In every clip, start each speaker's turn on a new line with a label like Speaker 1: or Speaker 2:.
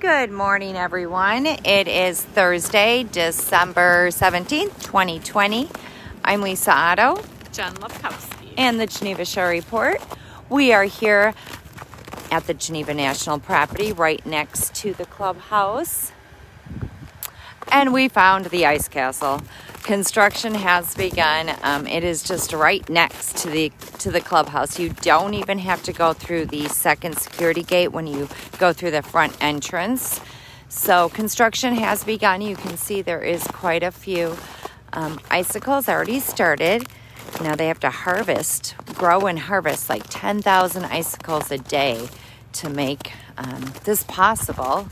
Speaker 1: Good morning, everyone. It is Thursday, December 17th, 2020. I'm Lisa Otto.
Speaker 2: Jen Lepkowski.
Speaker 1: And the Geneva Shore Report. We are here at the Geneva National Property right next to the clubhouse. And we found the ice castle. Construction has begun. Um, it is just right next to the to the clubhouse. You don't even have to go through the second security gate when you go through the front entrance. So construction has begun. You can see there is quite a few um, icicles already started. Now they have to harvest, grow and harvest like 10,000 icicles a day to make um, this possible.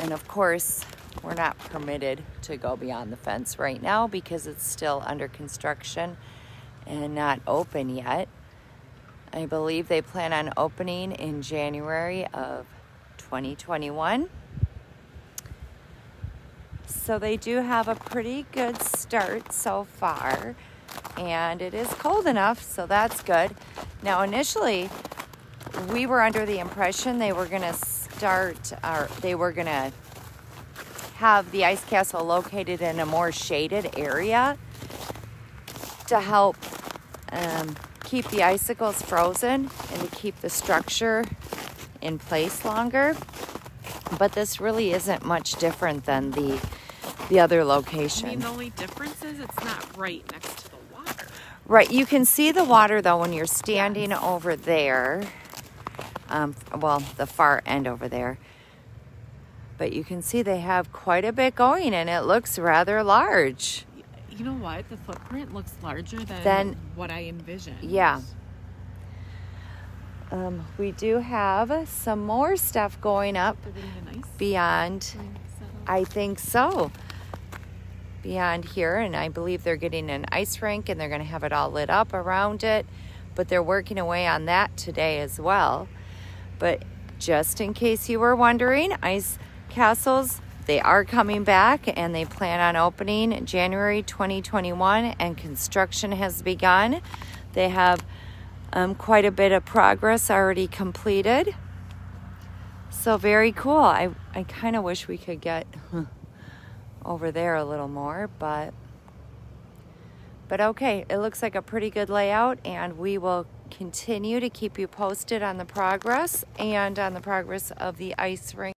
Speaker 1: And of course, we're not permitted to go beyond the fence right now because it's still under construction and not open yet. I believe they plan on opening in January of 2021. So they do have a pretty good start so far, and it is cold enough, so that's good. Now, initially, we were under the impression they were going to start, or they were going to have the ice castle located in a more shaded area to help um, keep the icicles frozen and to keep the structure in place longer. But this really isn't much different than the the other location.
Speaker 2: I mean, the only difference is it's not right next to the water.
Speaker 1: Right, you can see the water though when you're standing yes. over there. Um, well, the far end over there. But you can see they have quite a bit going and it looks rather large
Speaker 2: you know what? The footprint looks larger than,
Speaker 1: than
Speaker 2: what I envisioned.
Speaker 1: Yeah. Um, we do have some more stuff going up beyond. I think so. Beyond here, and I believe they're getting an ice rink and they're going to have it all lit up around it. But they're working away on that today as well. But just in case you were wondering, ice castles they are coming back and they plan on opening January 2021 and construction has begun. They have um, quite a bit of progress already completed. So very cool. I, I kind of wish we could get over there a little more, but but okay, it looks like a pretty good layout and we will continue to keep you posted on the progress and on the progress of the ice rink